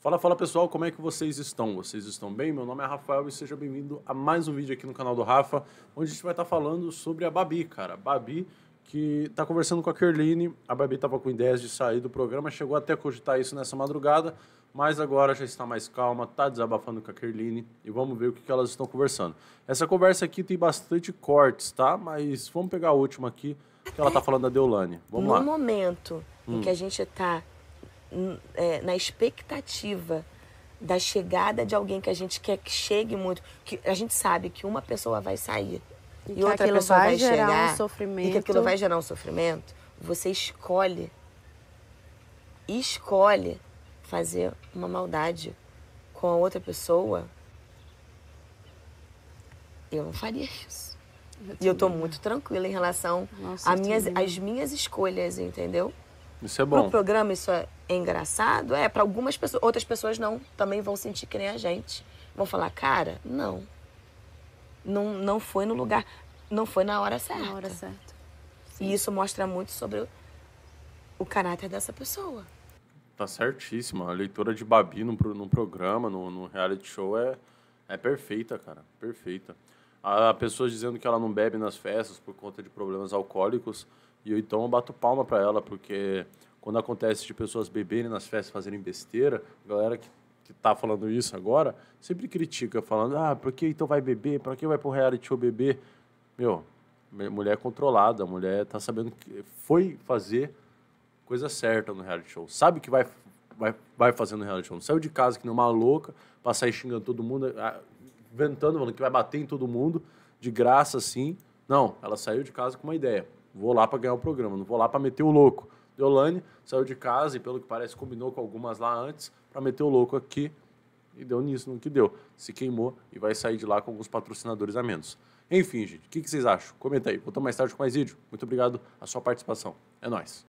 Fala, fala pessoal, como é que vocês estão? Vocês estão bem? Meu nome é Rafael e seja bem-vindo a mais um vídeo aqui no canal do Rafa, onde a gente vai estar falando sobre a Babi, cara. Babi que tá conversando com a Kerline, a Babi tava com ideias de sair do programa, chegou até a cogitar isso nessa madrugada, mas agora já está mais calma, tá desabafando com a Kerline e vamos ver o que, que elas estão conversando. Essa conversa aqui tem bastante cortes, tá? Mas vamos pegar a última aqui, que ela tá falando da Deolane. Vamos no lá. momento em que a gente está na expectativa da chegada de alguém que a gente quer que chegue muito, que a gente sabe que uma pessoa vai sair E e, outra pessoa vai vai, gerar um chegar e que sofrimento. aquilo vai gerar um sofrimento, você escolhe escolhe fazer uma maldade com a outra pessoa. Eu não faria isso. E eu tô muito tranquila em relação eu minhas, às minhas escolhas, entendeu? Isso é Pro bom. programa isso é engraçado, é, para algumas pessoas, outras pessoas não, também vão sentir que nem a gente. Vão falar, cara, não. Não, não foi no lugar, não foi na hora certa. Na hora certa. E isso mostra muito sobre o, o caráter dessa pessoa. Tá certíssima. A leitura de Babi num, pro- num programa, no, no reality show, é, é perfeita, cara. Perfeita. Há pessoas dizendo que ela não bebe nas festas por conta de problemas alcoólicos. E eu, então, eu bato palma pra ela, porque quando acontece de pessoas beberem nas festas, fazerem besteira, a galera que, que tá falando isso agora sempre critica, falando: ah, por que então vai beber? Pra que vai pro reality show beber? Meu, me- mulher controlada, mulher tá sabendo que foi fazer coisa certa no reality show. Sabe que vai, vai, vai fazer no reality show. Não saiu de casa que nem uma louca, pra sair xingando todo mundo, ah, inventando, falando que vai bater em todo mundo, de graça assim. Não, ela saiu de casa com uma ideia. Vou lá pra ganhar o programa, não vou lá pra meter o louco. Deolane saiu de casa e, pelo que parece, combinou com algumas lá antes pra meter o louco aqui. E deu nisso, no que deu. Se queimou e vai sair de lá com alguns patrocinadores a menos. Enfim, gente, o que, que vocês acham? Comenta aí. Voltamos mais tarde com mais vídeo. Muito obrigado a sua participação. É nóis.